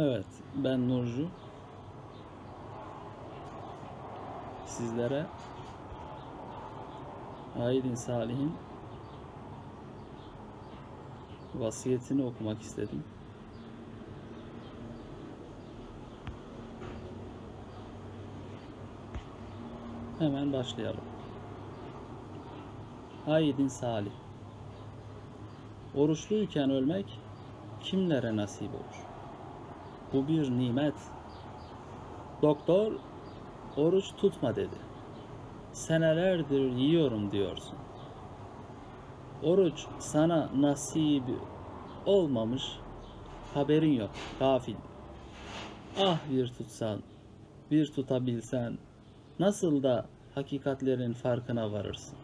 Evet, ben Nurcu. Sizlere Aydın Salih'in vasiyetini okumak istedim. Hemen başlayalım. Aydın Salih Oruçluyken ölmek kimlere nasip olur? Bu bir nimet. Doktor oruç tutma dedi. Senelerdir yiyorum diyorsun. Oruç sana nasibi olmamış, haberin yok, gafil. Ah bir tutsan, bir tutabilsen, nasıl da hakikatlerin farkına varırsın.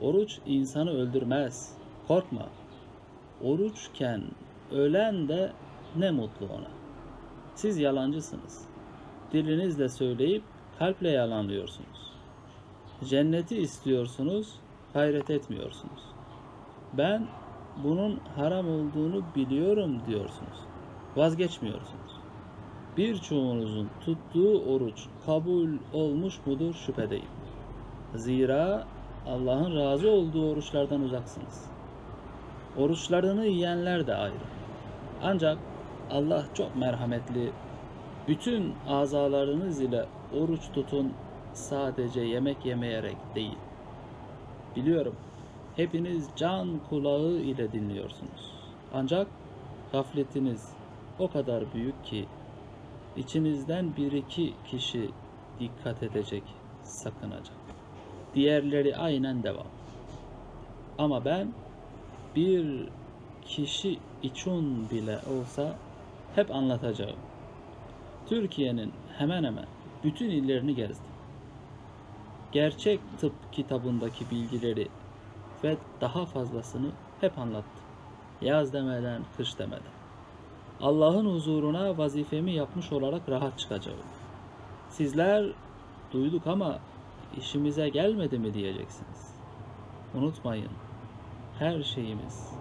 Oruç insanı öldürmez, korkma. Oruçken ölen de ne mutlu ona. Siz yalancısınız. Dilinizle söyleyip kalple yalanlıyorsunuz. Cenneti istiyorsunuz, gayret etmiyorsunuz. Ben bunun haram olduğunu biliyorum diyorsunuz. Vazgeçmiyorsunuz. Birçoğunuzun tuttuğu oruç kabul olmuş mudur şüphedeyim. Zira Allah'ın razı olduğu oruçlardan uzaksınız. Oruçlarını yiyenler de ayrı. Ancak Allah çok merhametli. Bütün azalarınız ile oruç tutun sadece yemek yemeyerek değil. Biliyorum hepiniz can kulağı ile dinliyorsunuz. Ancak gafletiniz o kadar büyük ki içinizden bir iki kişi dikkat edecek, sakınacak. Diğerleri aynen devam. Ama ben bir kişi için bile olsa hep anlatacağım. Türkiye'nin hemen hemen bütün illerini gezdim. Gerçek tıp kitabındaki bilgileri ve daha fazlasını hep anlattım. Yaz demeden, kış demeden. Allah'ın huzuruna vazifemi yapmış olarak rahat çıkacağım. Sizler duyduk ama işimize gelmedi mi diyeceksiniz. Unutmayın, her şeyimiz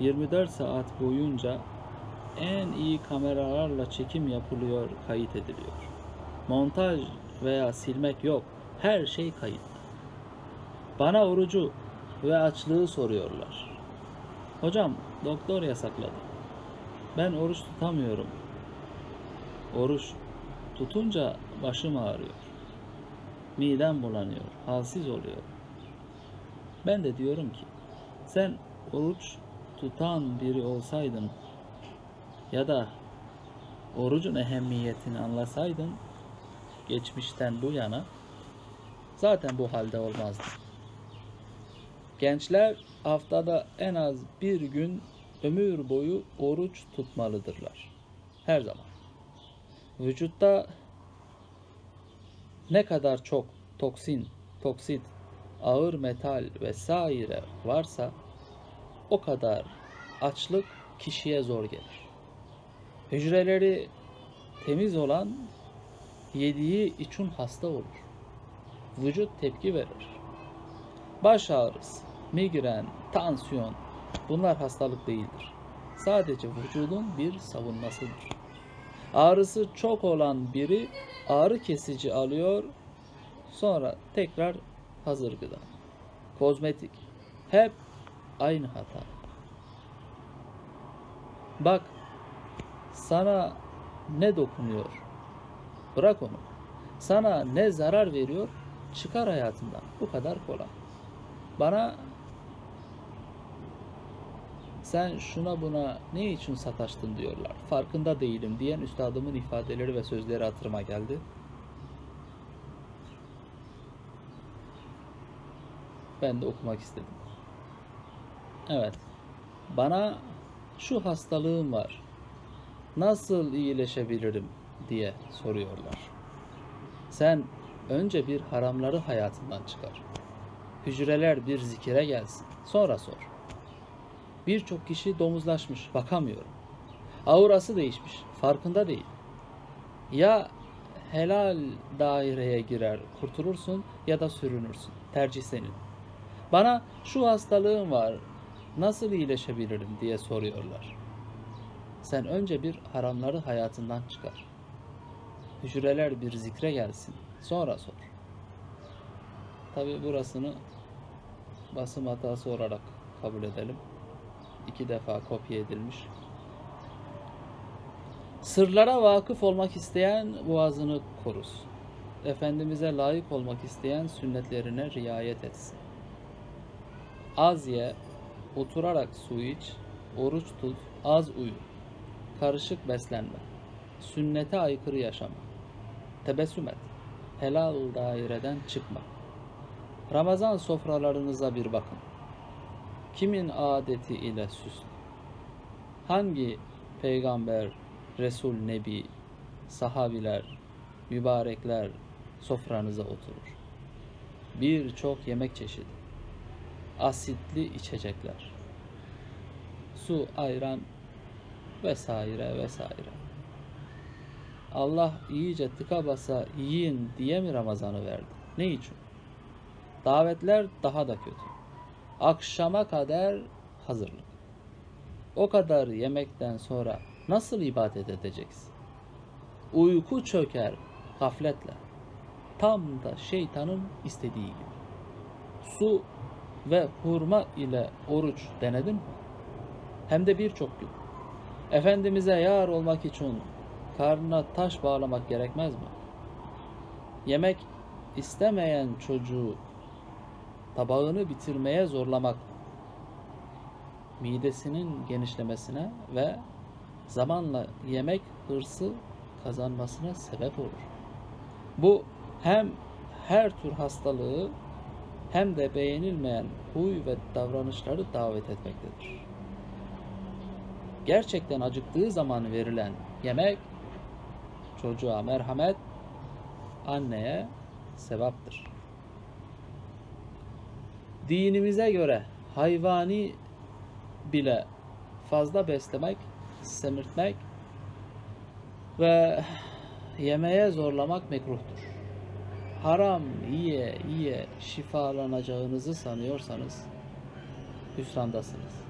24 saat boyunca en iyi kameralarla çekim yapılıyor, kayıt ediliyor. Montaj veya silmek yok. Her şey kayıtlı. Bana orucu ve açlığı soruyorlar. Hocam doktor yasakladı. Ben oruç tutamıyorum. Oruç tutunca başım ağrıyor. Midem bulanıyor, halsiz oluyor. Ben de diyorum ki sen oruç tutan biri olsaydın ya da orucun ehemmiyetini anlasaydın geçmişten bu yana zaten bu halde olmazdın. Gençler haftada en az bir gün ömür boyu oruç tutmalıdırlar. Her zaman. Vücutta ne kadar çok toksin, toksit, ağır metal vesaire varsa o kadar açlık kişiye zor gelir. Hücreleri temiz olan yediği için hasta olur. Vücut tepki verir. Baş ağrısı, migren, tansiyon bunlar hastalık değildir. Sadece vücudun bir savunmasıdır. Ağrısı çok olan biri ağrı kesici alıyor, sonra tekrar hazır gıda. Kozmetik. Hep aynı hata. Bak sana ne dokunuyor? Bırak onu. Sana ne zarar veriyor? Çıkar hayatından. Bu kadar kolay. Bana sen şuna buna ne için sataştın diyorlar. Farkında değilim diyen üstadımın ifadeleri ve sözleri hatırıma geldi. Ben de okumak istedim. Evet. Bana şu hastalığım var. Nasıl iyileşebilirim diye soruyorlar. Sen önce bir haramları hayatından çıkar. Hücreler bir zikire gelsin. Sonra sor. Birçok kişi domuzlaşmış, bakamıyorum. Aurası değişmiş, farkında değil. Ya helal daireye girer, kurtulursun ya da sürünürsün. Tercih senin. Bana şu hastalığım var, nasıl iyileşebilirim diye soruyorlar. Sen önce bir haramları hayatından çıkar. Hücreler bir zikre gelsin. Sonra sor. Tabi burasını basım hatası olarak kabul edelim. İki defa kopya edilmiş. Sırlara vakıf olmak isteyen boğazını korusun. Efendimiz'e layık olmak isteyen sünnetlerine riayet etsin. Az ye, oturarak su iç, oruç tut, az uyu, karışık beslenme, sünnete aykırı yaşama, tebessüm et, helal daireden çıkma. Ramazan sofralarınıza bir bakın. Kimin adeti ile süslü? Hangi peygamber, Resul, Nebi, sahabiler, mübarekler sofranıza oturur? Birçok yemek çeşidi, asitli içecekler, su, ayran vesaire vesaire. Allah iyice tıka basa yiyin diye mi Ramazan'ı verdi? Ne için? Davetler daha da kötü. Akşama kadar hazırlık. O kadar yemekten sonra nasıl ibadet edeceksin? Uyku çöker gafletle. Tam da şeytanın istediği gibi. Su ve hurma ile oruç denedin mi? Hem de birçok gün. Efendimiz'e yar olmak için karnına taş bağlamak gerekmez mi? Yemek istemeyen çocuğu tabağını bitirmeye zorlamak midesinin genişlemesine ve zamanla yemek hırsı kazanmasına sebep olur. Bu hem her tür hastalığı hem de beğenilmeyen huy ve davranışları davet etmektedir. Gerçekten acıktığı zaman verilen yemek çocuğa merhamet, anneye sevaptır. Dinimize göre hayvani bile fazla beslemek, semirtmek ve yemeğe zorlamak mekruhtur. Haram yiye yiye şifalanacağınızı sanıyorsanız hüsrandasınız.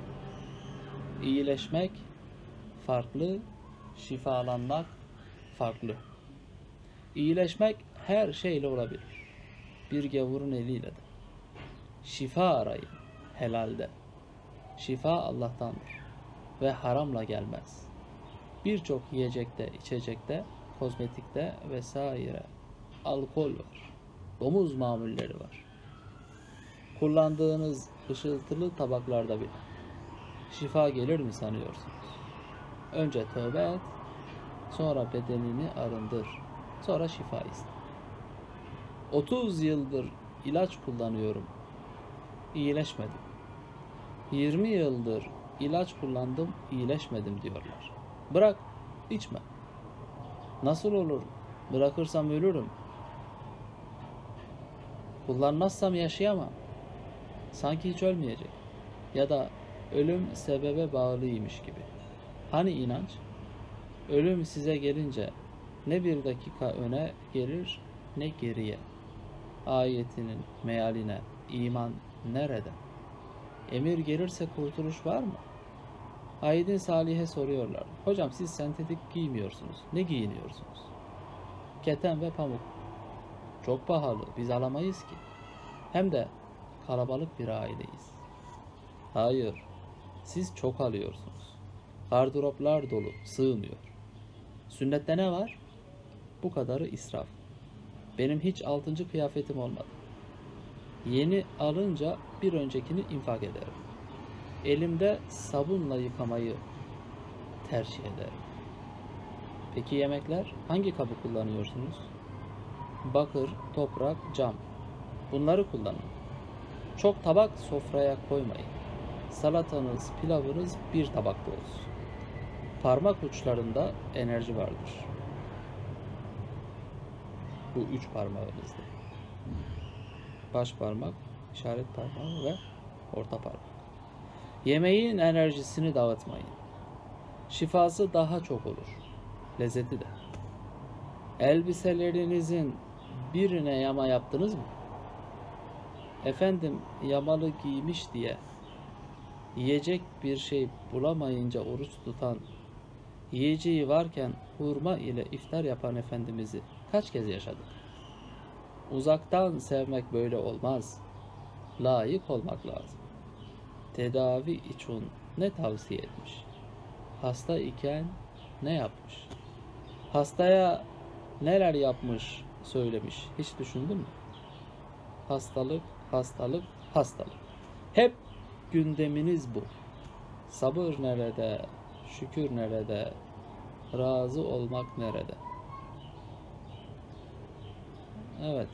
İyileşmek farklı, şifalanmak farklı. İyileşmek her şeyle olabilir. Bir gavurun eliyle de. Şifa arayın helalde. Şifa Allah'tandır ve haramla gelmez. Birçok yiyecekte, içecekte, kozmetikte vesaire alkol var. Domuz mamulleri var. Kullandığınız ışıltılı tabaklarda bile şifa gelir mi sanıyorsunuz? Önce tövbe et, sonra bedenini arındır, sonra şifa iste. 30 yıldır ilaç kullanıyorum, iyileşmedim. 20 yıldır ilaç kullandım, iyileşmedim diyorlar. Bırak, içme. Nasıl olur? Bırakırsam ölürüm. Kullanmazsam yaşayamam. Sanki hiç ölmeyecek. Ya da ölüm sebebe bağlıymış gibi. Hani inanç? Ölüm size gelince ne bir dakika öne gelir ne geriye. Ayetinin mealine iman nerede? Emir gelirse kurtuluş var mı? Aydin Salih'e soruyorlar. Hocam siz sentetik giymiyorsunuz. Ne giyiniyorsunuz? Keten ve pamuk. Çok pahalı. Biz alamayız ki. Hem de kalabalık bir aileyiz. Hayır. Siz çok alıyorsunuz. Gardıroplar dolu. Sığmıyor. Sünnette ne var? Bu kadarı israf. Benim hiç altıncı kıyafetim olmadı. Yeni alınca bir öncekini infak ederim. Elimde sabunla yıkamayı tercih ederim. Peki yemekler? Hangi kabı kullanıyorsunuz? Bakır, toprak, cam. Bunları kullanın. Çok tabak sofraya koymayın. Salatanız, pilavınız bir tabakta olsun. Parmak uçlarında enerji vardır. Bu üç parmağınızda. Baş parmak, işaret parmağı ve orta parmak. Yemeğin enerjisini dağıtmayın. Şifası daha çok olur. Lezzeti de. Elbiselerinizin birine yama yaptınız mı? Efendim yamalı giymiş diye yiyecek bir şey bulamayınca oruç tutan Yiyeceği varken hurma ile iftar yapan Efendimiz'i kaç kez yaşadık? Uzaktan sevmek böyle olmaz. Layık olmak lazım. Tedavi için ne tavsiye etmiş? Hasta iken ne yapmış? Hastaya neler yapmış, söylemiş. Hiç düşündün mü? Hastalık, hastalık, hastalık. Hep gündeminiz bu. Sabır nerede? Şükür nerede? Razı olmak nerede? Evet.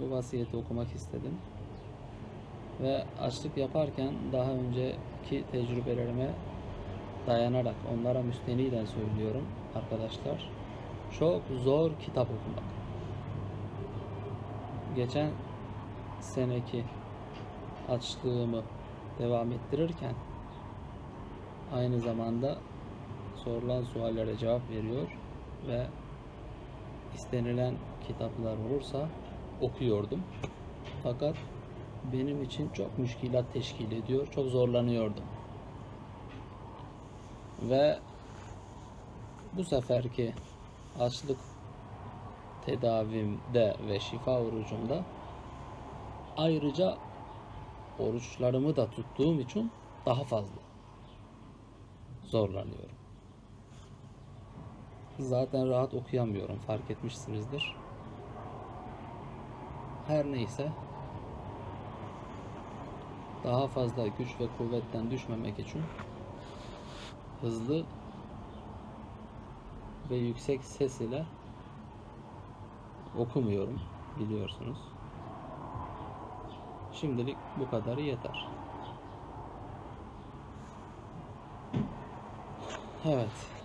Bu vasiyeti okumak istedim. Ve açlık yaparken daha önceki tecrübelerime dayanarak onlara müsteniden söylüyorum arkadaşlar. Çok zor kitap okumak. Geçen seneki açlığımı devam ettirirken aynı zamanda sorulan suallere cevap veriyor ve istenilen kitaplar olursa okuyordum. Fakat benim için çok müşkilat teşkil ediyor. Çok zorlanıyordum. Ve bu seferki açlık tedavimde ve şifa orucumda ayrıca oruçlarımı da tuttuğum için daha fazla zorlanıyorum. Zaten rahat okuyamıyorum fark etmişsinizdir. Her neyse daha fazla güç ve kuvvetten düşmemek için hızlı ve yüksek ses ile okumuyorum biliyorsunuz. Şimdilik bu kadarı yeter. Evet.